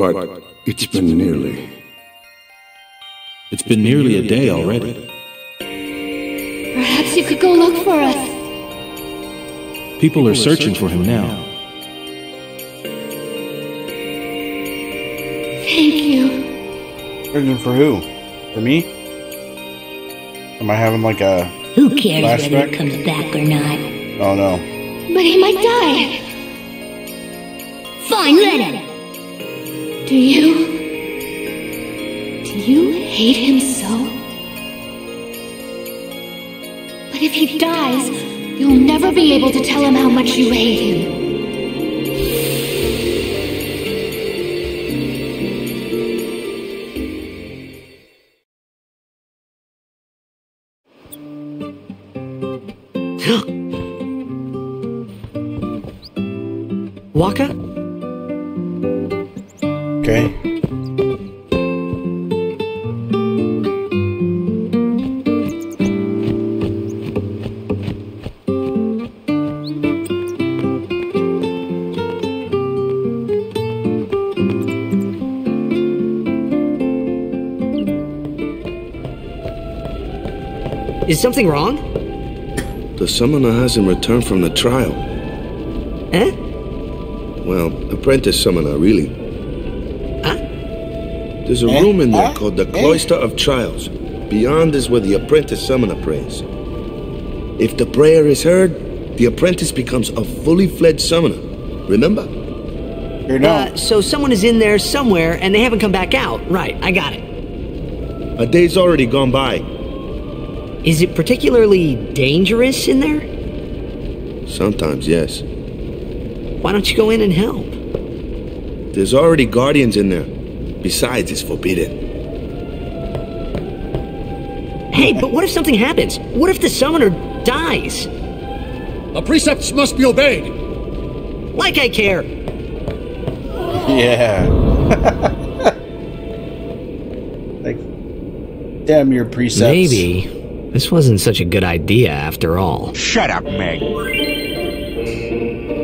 But it's been nearly. It's been nearly a day already. Perhaps you could go look for us. People are searching for him now. Thank you. Searching for who? For me? Am I having like a. Who cares whether Flashback? it comes back or not? Oh no. But he might die. Fine, let him. Do you? Do you hate him so? But if he dies, you'll never be able to tell him how much you hate him. Wakka? Is something wrong? The summoner hasn't returned from the trial. Eh? Well, apprentice summoner, really. Huh? There's a Eh? room in there Huh? called the Eh? Cloister of Trials. Beyond is where the apprentice summoner prays. If the prayer is heard, the apprentice becomes a fully fledged summoner. Remember? Here no. Uh, so someone is in there somewhere and they haven't come back out. Right, I got it. A day's already gone by. Is it particularly dangerous in there? Sometimes, yes. Why don't you go in and help? There's already guardians in there. Besides, it's forbidden. Hey, but what if something happens? What if the summoner dies? The precepts must be obeyed. Like I care. Yeah. like, damn your precepts. Maybe this wasn't such a good idea after all. Shut up, Meg.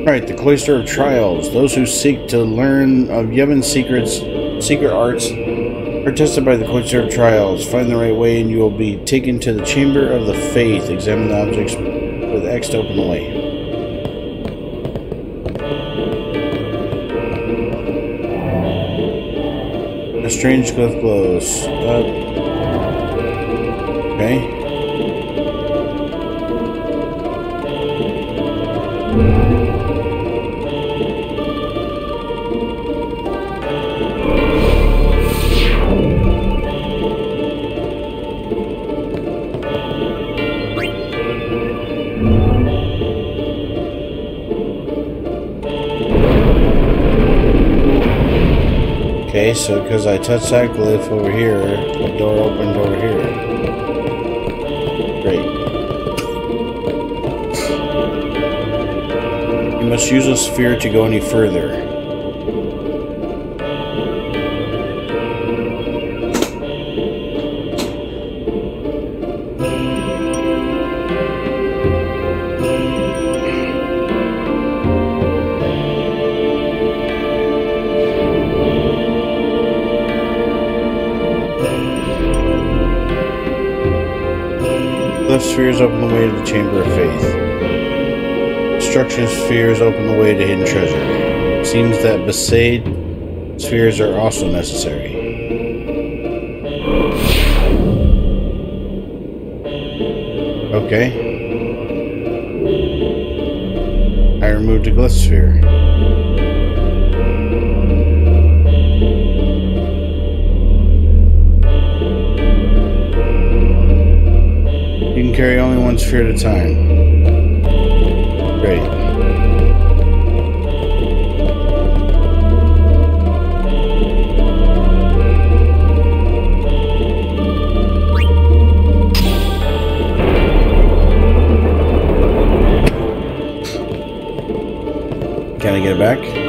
Right, the Cloister of Trials. Those who seek to learn of Yevon's secrets, secret arts, are tested by the Cloister of Trials. Find the right way, and you will be taken to the Chamber of the Faith. Examine the objects with X to open the way. A strange glyph glows. Uh, okay. So because I touched that glyph over here, the door opened over here. Great. You must use a sphere to go any further. Spheres open the way to the Chamber of Faith. Destruction spheres open the way to hidden treasure. Seems that Besaid spheres are also necessary. Okay. I removed a glyph sphere. At a time. Great. Can I get it back?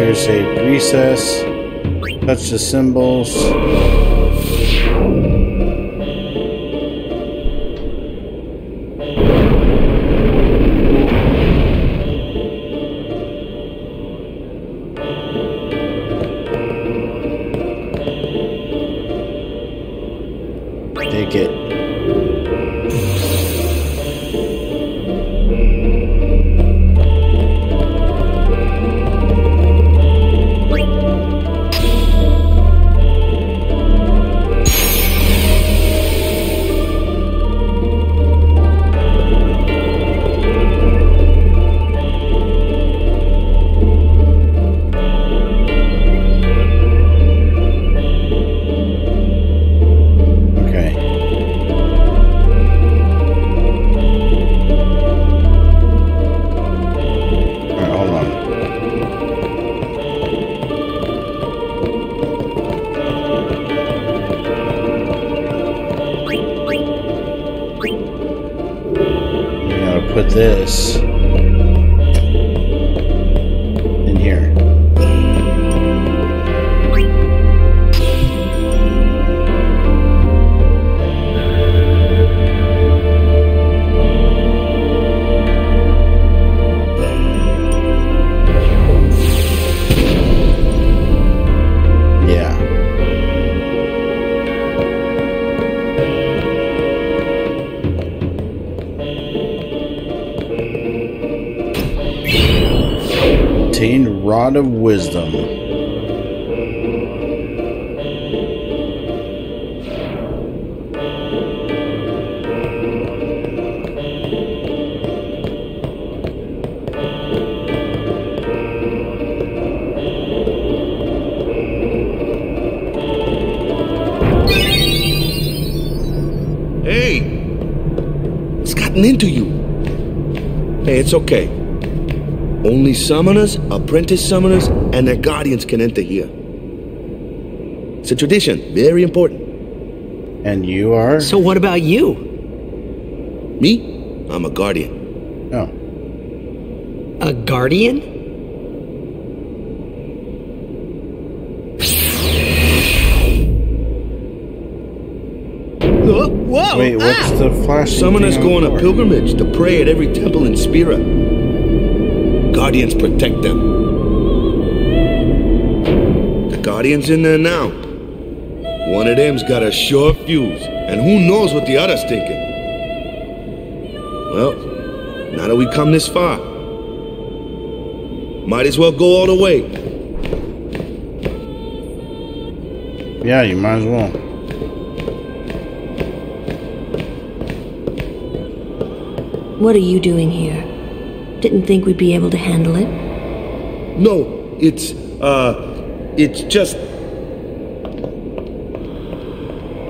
See his here say recess. Touch the symbols. Take it. Rod of Wisdom. Hey! It's gotten into you. Hey, it's okay. Only summoners, apprentice summoners, and their guardians can enter here. It's a tradition, very important. And you are? So what about you? Me? I'm a guardian. Oh. A guardian? Whoa! whoa, Wait, what's ah! the flashing? Summoners thing on go on a pilgrimage to pray at every temple in Spira. Guardians protect them. The Guardian's in there now. One of them's got a sure fuse, and who knows what the other's thinking. Well, now that we come this far, might as well go all the way. Yeah, you might as well. What are you doing here? Didn't think we'd be able to handle it. No, it's, uh, it's just.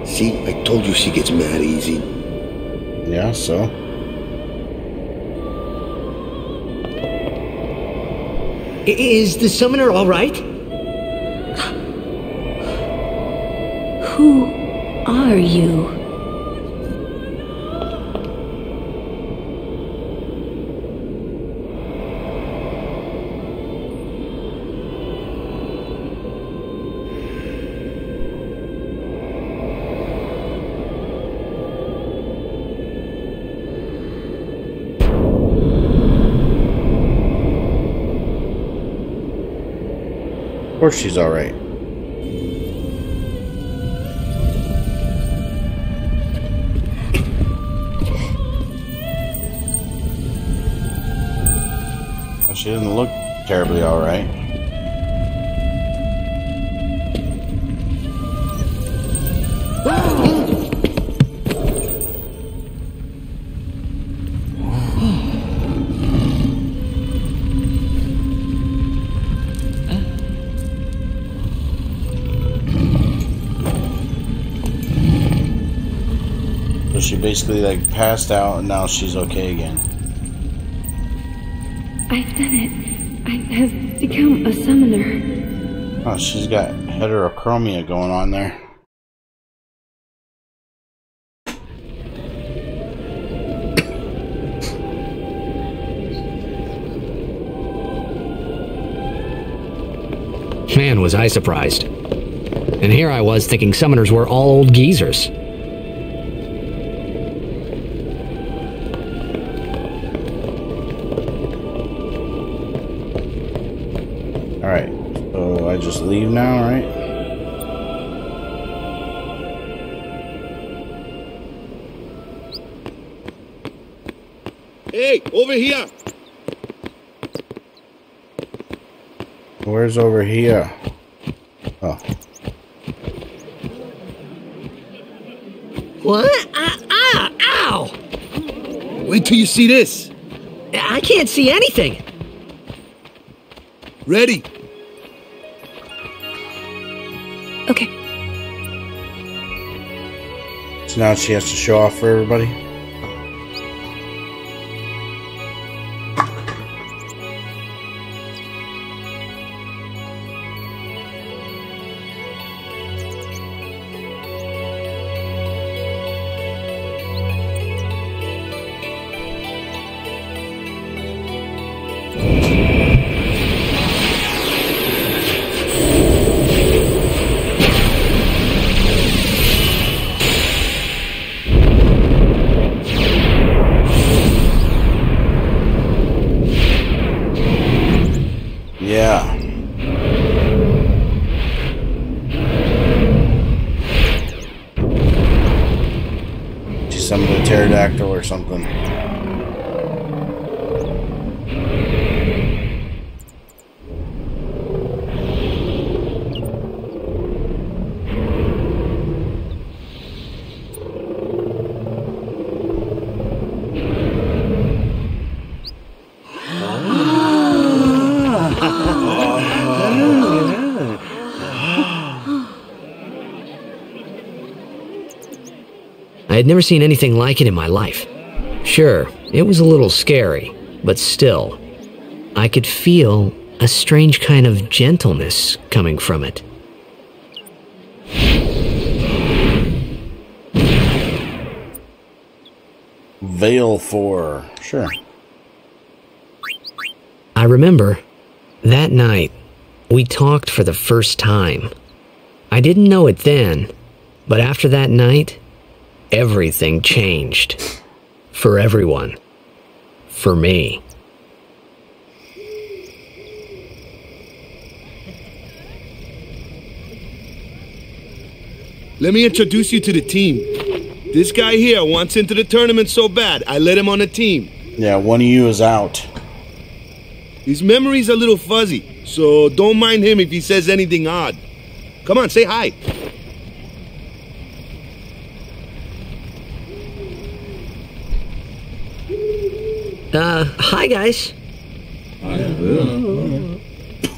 See, I told you she gets mad easy. Yeah, so. I- Is the summoner all right? Who are you? Course she's alright. She doesn't look terribly alright. Basically like passed out and now she's okay again. I've done it. I have become a summoner. Oh, she's got heterochromia going on there. Man, was I surprised. And here I was thinking summoners were all old geezers. Alright, so I just leave now, right? Hey, over here! Where's over here? Oh, What? Ah, ah, ow! Wait till you see this. I can't see anything. Ready? Now she has to show off for everybody? Had never seen anything like it in my life. Sure, it was a little scary, but still, I could feel a strange kind of gentleness coming from it. Valefor. Sure. I remember that night we talked for the first time. I didn't know it then, but after that night, everything changed. For everyone. For me. Let me introduce you to the team. This guy here wants into the tournament so bad, I let him on the team. Yeah, one of you is out. His memory's a little fuzzy, so don't mind him if he says anything odd. Come on, say hi. Uh, hi guys.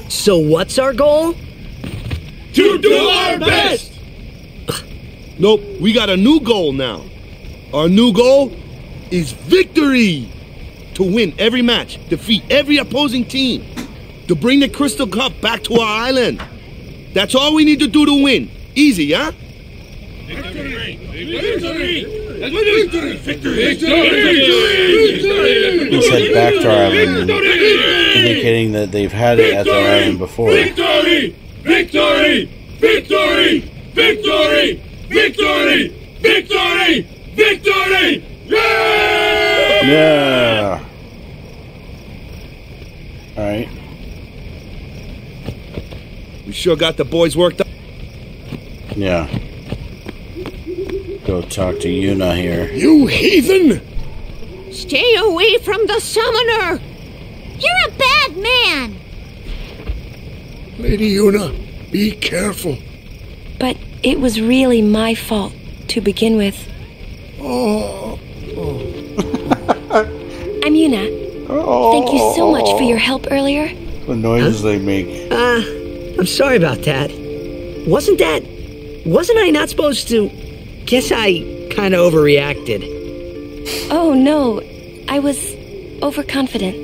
So what's our goal? To do our best! Nope, we got a new goal now. Our new goal is victory! To win every match, defeat every opposing team, to bring the Crystal Cup back to our island. That's all we need to do to win. Easy, huh? He said back to our island, indicating that they've had it at their island before. Victory! Victory! Victory! Victory! Victory! Victory! Victory! Yeah! Yeah. Alright. We sure got the boys worked up. Yeah. Go talk to Yuna here. You heathen! Stay away from the summoner! You're a bad man! Lady Yuna, be careful. But it was really my fault to begin with. Oh, oh. I'm Yuna. Thank you so much for your help earlier. The noises they make. Uh, I'm sorry about that. Wasn't that. Wasn't I not supposed to. Guess I kinda overreacted. Oh no, I was overconfident.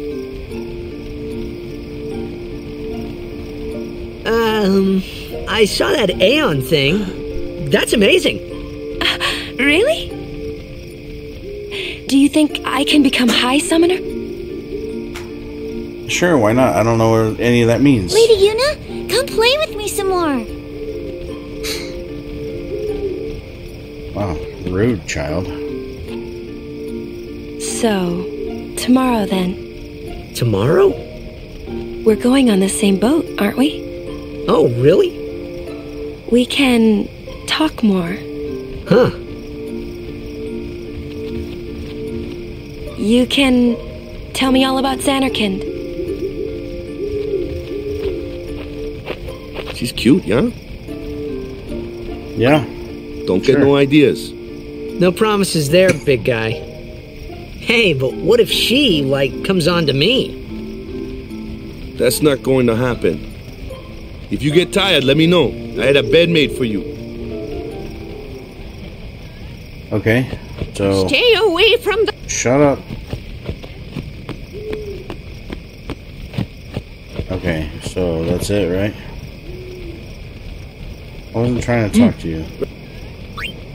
Um, I saw that Aeon thing. That's amazing. Really? Do you think I can become High Summoner? Sure, why not? I don't know what any of that means. Lady Yuna, come play with me some more. Rude child. So, tomorrow then. Tomorrow? We're going on the same boat, aren't we? Oh, really? We can talk more. Huh. You can tell me all about Zanarkand. She's cute, yeah? Yeah. Don't get Sure. no ideas. No promises there, big guy. Hey, but what if she, like, comes on to me? That's not going to happen. If you get tired, let me know. I had a bed made for you. Okay. So Stay away from the. shut up. Okay, so that's it, right? I wasn't trying to talk to you.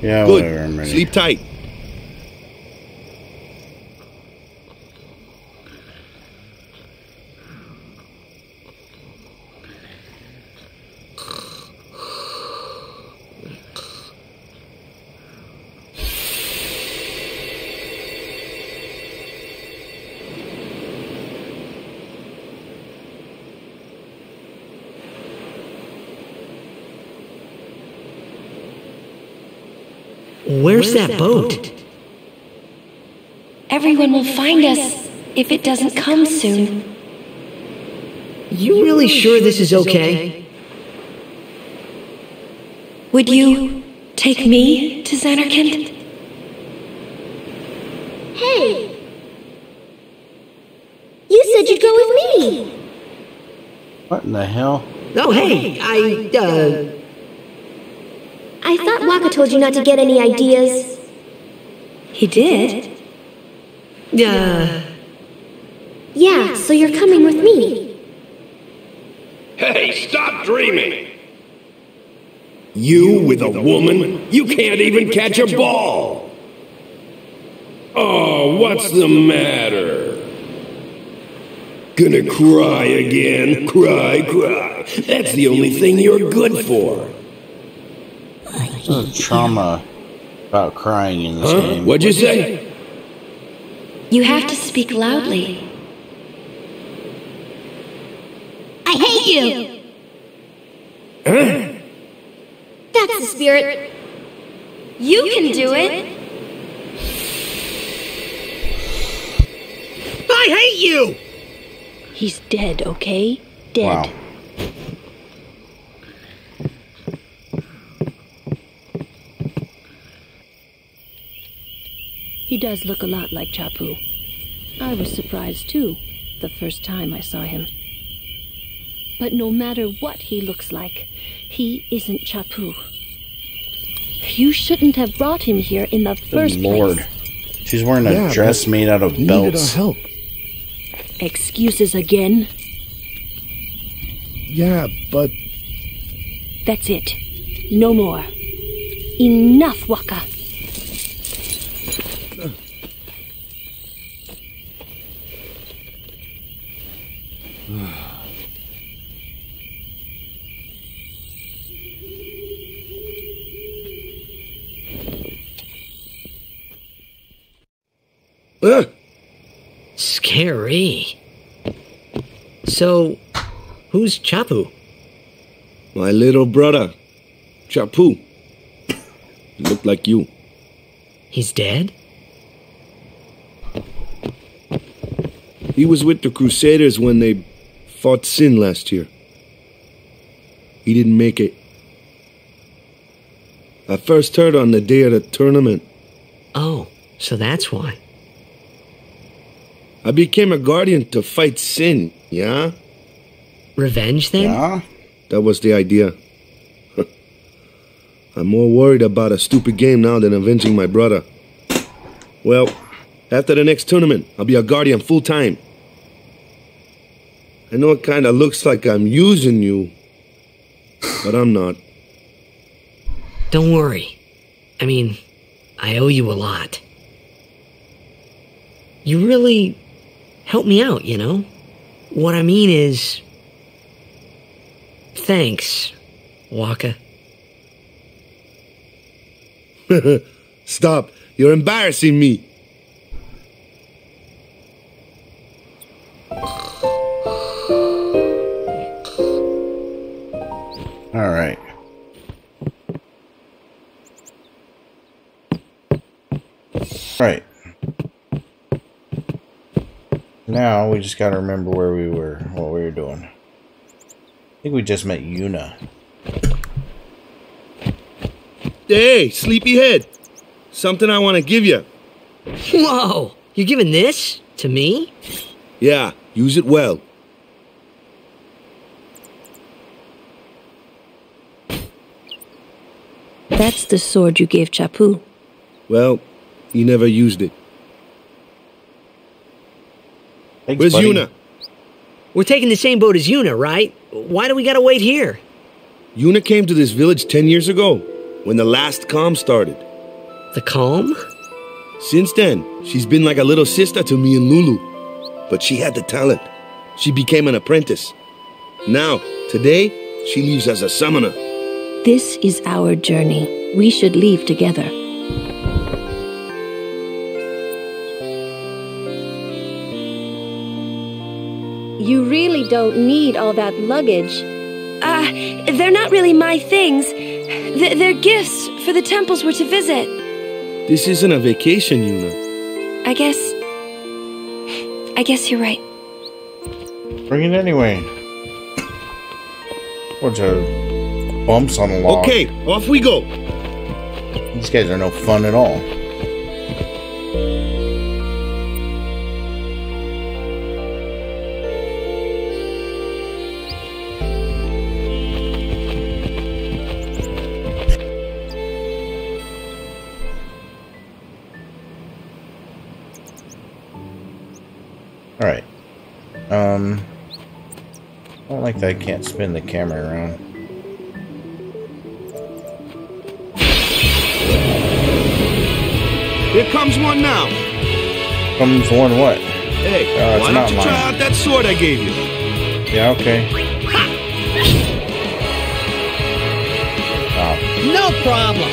Yeah, Good. whatever. Sleep tight. Where's, that, boat? Everyone will find us if it doesn't come soon. You really sure this is okay? Would you take me to Zanarkand? Hey! You said you'd go with me! What in the hell? Oh, hey, I, uh, I told you not to get any ideas. He did. uh, Yeah, so you're coming with me. Hey, stop dreaming! You with a woman? You can't even catch a ball! Oh, what's the matter? Gonna cry again? Cry, cry. That's the only thing you're good for. There's trauma about crying in this Huh? game. What'd you say? You have to speak loudly. I hate you! Huh? That's the spirit. You can do it. I hate you! He's dead, okay? Dead. Wow. He does look a lot like Chappu. I was surprised too, the first time I saw him. But no matter what he looks like, he isn't Chappu. You shouldn't have brought him here in the oh, first Good first lord. place. She's wearing a Yeah, dress made out of He needed our belts. help. Excuses again? Yeah, but That's it. No more. Enough, Wakka. So, who's Chappu? my little brother, Chappu. Looked like you. He's dead? He was with the Crusaders when they fought Sin last year. He didn't make it. I first heard on the day of the tournament. Oh, so that's why. I became a guardian to fight Sin, yeah? Revenge then? Yeah? That was the idea. I'm more worried about a stupid game now than avenging my brother. Well, after the next tournament, I'll be a guardian full time. I know it kinda looks like I'm using you, but I'm not. Don't worry. I mean, I owe you a lot. You really helped me out, you know? what I mean is. Thanks, Wakka. Stop. You're embarrassing me. All right. All right. Now we just got to remember where we were, what we were doing. I think we just met Yuna. Hey, sleepyhead. Something I want to give you. Whoa! You're giving this to me? Yeah, use it well. That's the sword you gave Chappu. Well, he never used it. Thanks, Where's buddy. Yuna? We're taking the same boat as Yuna, right? Why do we gotta wait here? Yuna came to this village 10 years ago, when the last calm started. The calm? Since then, she's been like a little sister to me and Lulu. But she had the talent. She became an apprentice. Now, today, she leaves as a summoner. This is our journey. We should leave together. You really don't need all that luggage. Uh, they're not really my things. Th- they're gifts for the temples we're to visit. This isn't a vacation, Yuna. I guess. I guess you're right. Bring it anyway. Bunch of bumps on the log. Okay, off we go. These guys are no fun at all. I don't like that I can't spin the camera around. Here comes one now. Comes one what? Hey, Uh, it's why not don't you try out that sword I gave you? Yeah, okay. Oh, No problem.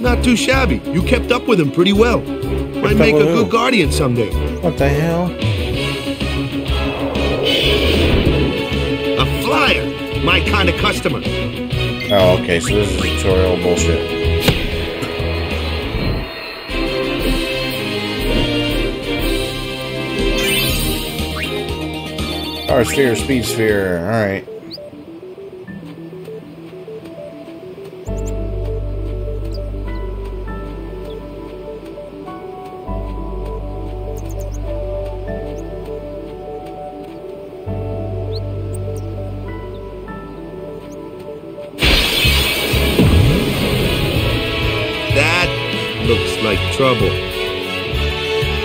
Not too shabby. You kept up with him pretty well. Might make a with good guardian someday. what the hell? My kind of customer. Oh, okay, so this is tutorial bullshit. Power sphere, speed sphere, alright. Like trouble.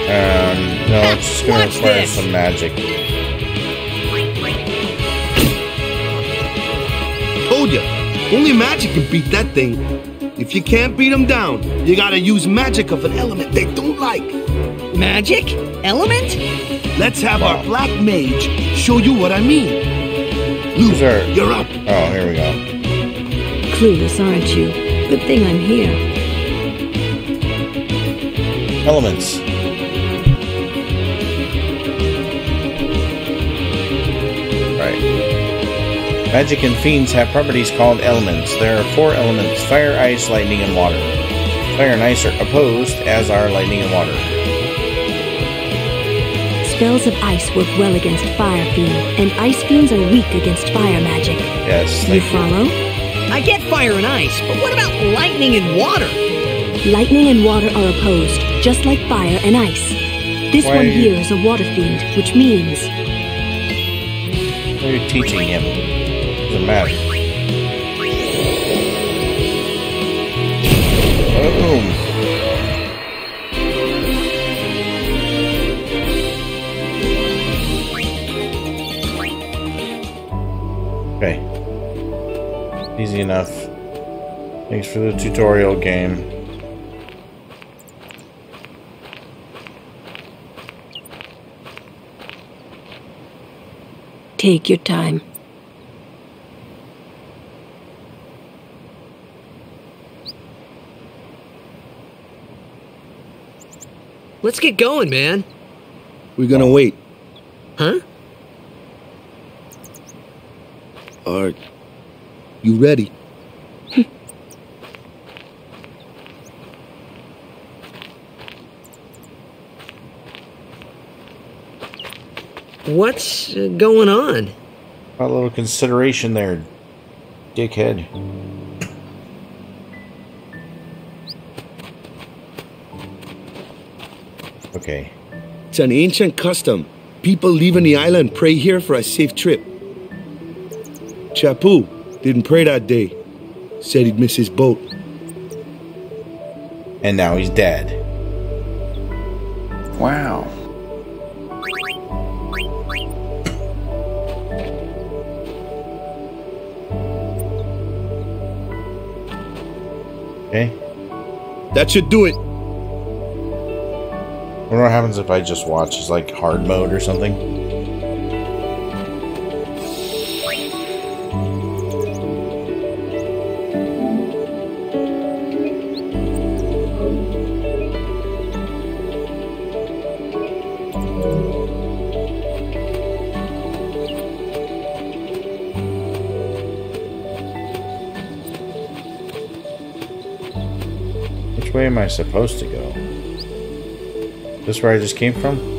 Um, no, it's just gonna Watch require this. some magic. Told ya. Only magic can beat that thing. If you can't beat them down, you gotta use magic of an element they don't like. Magic? Element? Let's have our black mage show you what I mean. Who's our... You're up. Oh, here we go. Clueless, aren't you? Good thing I'm here. Elements. Right. Magic and fiends have properties called elements. There are four elements fire, ice, lightning, and water. Fire and ice are opposed, as are lightning and water. Spells of ice work well against fire fiend, and ice fiends are weak against fire magic. Yes, You you. follow? I get fire and ice, but what about lightning and water? Lightning and water are opposed, just like fire and ice. This Why one here is a water fiend, which means What are you teaching him? Doesn't matter. Boom. Okay. Easy enough. Thanks for the tutorial game. Take your time. Let's get going, man. We're gonna wait. Huh? Are you ready? What's uh, going on? A little consideration there, dickhead. Okay. It's an ancient custom. People leaving the island pray here for a safe trip. Chappu didn't pray that day. Said he'd miss his boat. And now he's dead. Wow. That should do it. wonder what happens if I just watch like hard mode or something. Way am I supposed to go? This where I just came from?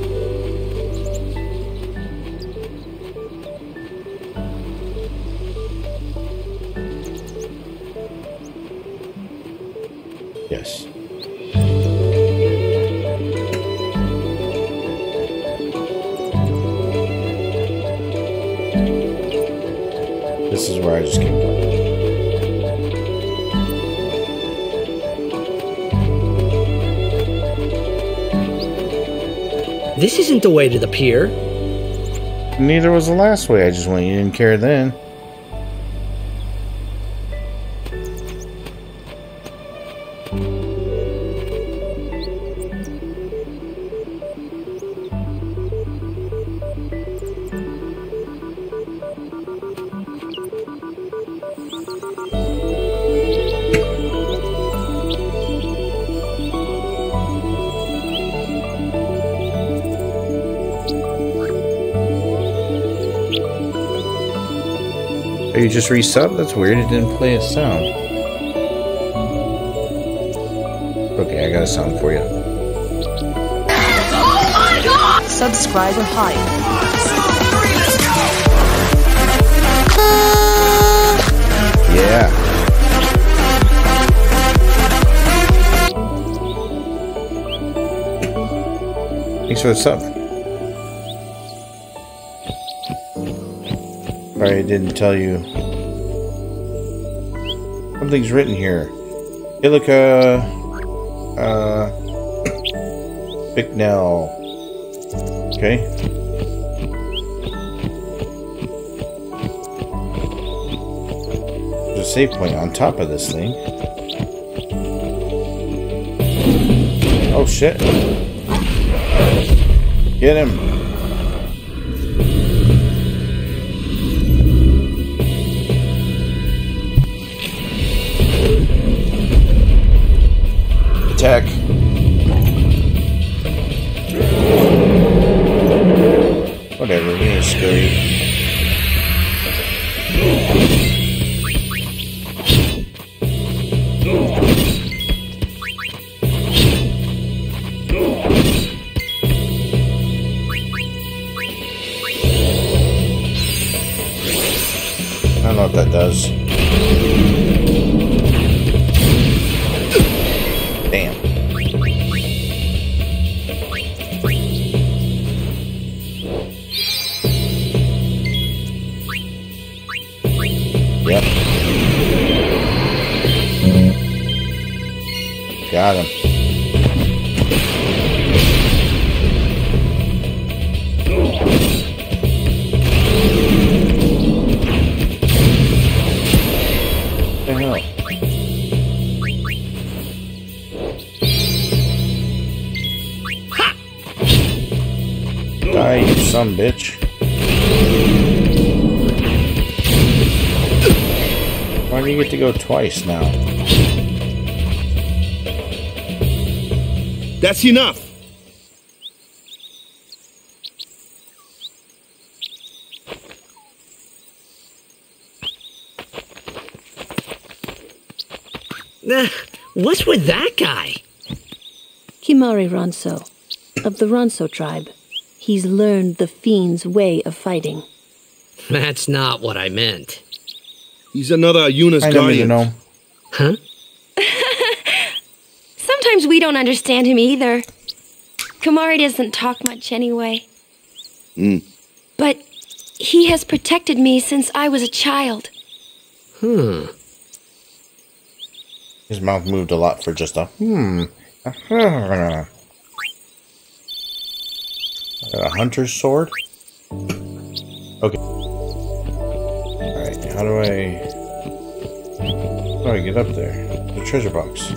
Way to the pier. Neither was the last way I just went. You didn't care then. You just resub? That's weird. It didn't play a sound. Okay, I got a sound for you. Oh my god! Subscriber hype. Yeah. Thanks for the sub. I didn't tell you. Something's written here. Ilika. Uh. Bicknell. Okay. There's a save point on top of this thing. Oh shit. Get him. Attack. Whatever, he is scary. I don't know what that does. Got him. The hell? Die, you son bitch. Why do you get to go twice now? That's enough. Uh, what's with that guy? Kimahri Ronso, of the Ronso tribe. He's learned the fiend's way of fighting. That's not what I meant. He's another Yuna's I don't guardian. even know. Huh? Sometimes we don't understand him either. Kimahri doesn't talk much anyway. Hmm. But he has protected me since I was a child. Hmm. His mouth moved a lot for just a hmm. A hunter's sword? Okay. Alright, how do I... How do I get up there? The treasure box.